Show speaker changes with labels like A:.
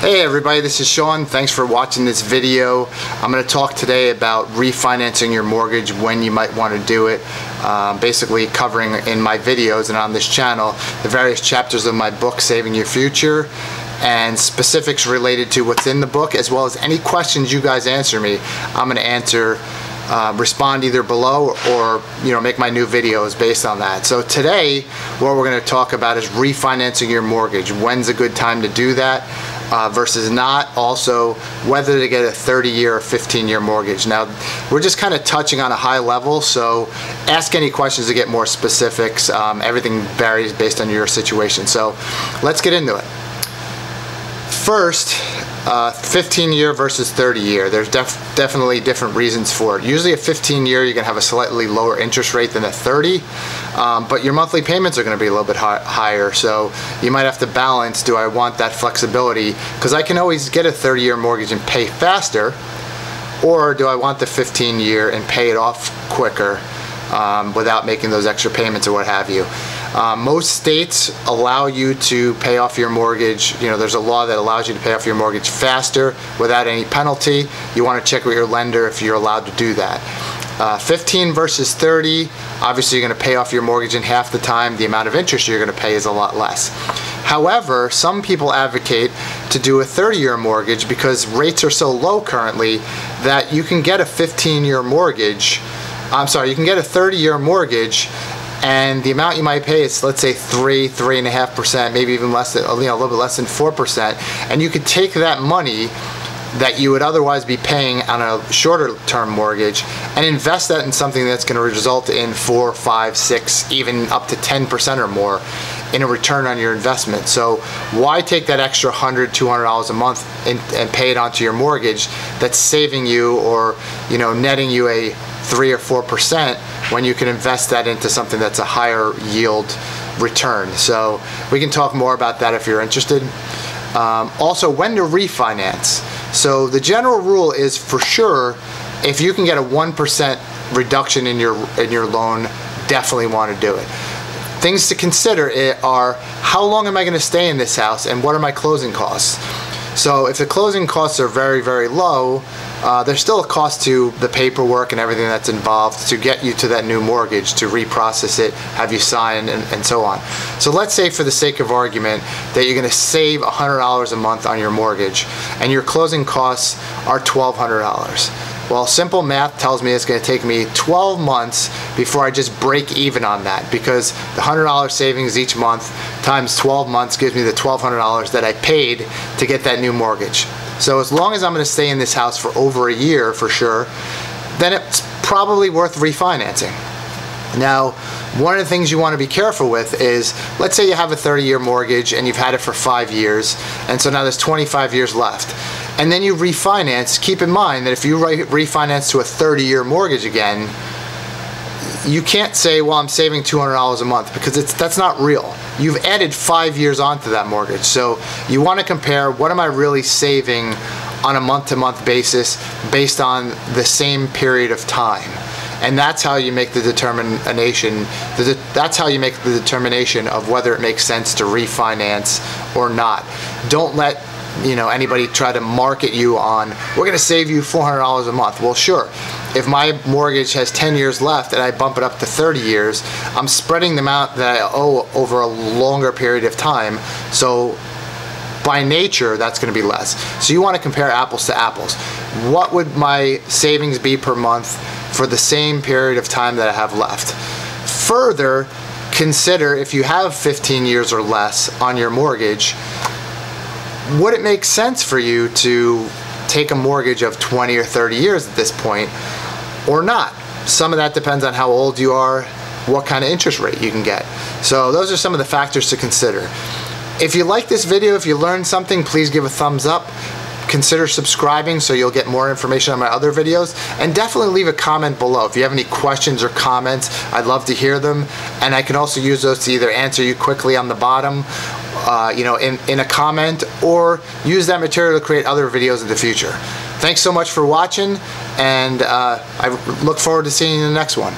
A: Hey everybody, this is Sean. Thanks for watching this video. I'm going to talk today about refinancing your mortgage when you might want to do it. Um, basically covering in my videos and on this channel the various chapters of my book Saving Your Future and specifics related to what's in the book as well as any questions you guys answer me. I'm going to answer uh, respond either below or you know make my new videos based on that. So today what we're going to talk about is refinancing your mortgage. When's a good time to do that? uh, versus not. Also, whether to get a 30 year or 15 year mortgage. Now, we're just kind of touching on a high level, so ask any questions to get more specifics. Um, everything varies based on your situation. So let's get into it. First, uh, 15 year versus 30 year. There's def definitely different reasons for it. Usually a 15 year you're going to have a slightly lower interest rate than a 30, um, but your monthly payments are going to be a little bit higher. So you might have to balance, do I want that flexibility? Because I can always get a 30 year mortgage and pay faster, or do I want the 15 year and pay it off quicker um, without making those extra payments or what have you? Uh, most states allow you to pay off your mortgage. You know, there's a law that allows you to pay off your mortgage faster without any penalty. You want to check with your lender if you're allowed to do that. Uh, 15 versus 30, obviously you're going to pay off your mortgage in half the time. The amount of interest you're going to pay is a lot less. However, some people advocate to do a 30-year mortgage because rates are so low currently that you can get a 15-year mortgage. I'm sorry, you can get a 30-year mortgage and the amount you might pay is let's say three, three and a half percent, maybe even less than, you know, a little bit less than four percent, and you could take that money that you would otherwise be paying on a shorter term mortgage and invest that in something that's going to result in four, five, six, even up to 10% or more in a return on your investment. So why take that extra $100, $200 a month and, and pay it onto your mortgage that's saving you or, you know, netting you a three or 4% when you can invest that into something that's a higher yield return. So we can talk more about that if you're interested. Um, also, when to refinance. So the general rule is for sure, if you can get a 1% reduction in your, in your loan, definitely want to do it. Things to consider are how long am I going to stay in this house and what are my closing costs? So if the closing costs are very, very low, uh, there's still a cost to the paperwork and everything that's involved to get you to that new mortgage, to reprocess it, have you sign, and, and so on. So let's say for the sake of argument that you're going to save $100 a month on your mortgage and your closing costs are $1,200. Well, simple math tells me it's going to take me 12 months before I just break even on that because the $100 savings each month times 12 months gives me the $1,200 that I paid to get that new mortgage. So as long as I'm going to stay in this house for over a year for sure, then it's probably worth refinancing. Now, one of the things you want to be careful with is, let's say you have a 30 year mortgage and you've had it for five years, and so now there's 25 years left and then you refinance, keep in mind that if you re refinance to a 30 year mortgage again, you can't say, well, I'm saving $200 a month because it's that's not real. You've added five years onto that mortgage. So you want to compare what am I really saving on a month to month basis based on the same period of time. And that's how you make the determination, that's how you make the determination of whether it makes sense to refinance or not. Don't let you know anybody try to market you on we're going to save you $400 a month. Well sure. If my mortgage has 10 years left and I bump it up to 30 years I'm spreading the amount that I owe over a longer period of time. So by nature that's going to be less. So you want to compare apples to apples. What would my savings be per month for the same period of time that I have left? Further consider if you have 15 years or less on your mortgage would it make sense for you to take a mortgage of 20 or 30 years at this point or not? Some of that depends on how old you are, what kind of interest rate you can get. So those are some of the factors to consider. If you like this video, if you learned something, please give a thumbs up. Consider subscribing so you'll get more information on my other videos. And definitely leave a comment below. If you have any questions or comments, I'd love to hear them. And I can also use those to either answer you quickly on the bottom uh, you know, in, in a comment or use that material to create other videos in the future. Thanks so much for watching and uh, I look forward to seeing you in the next one.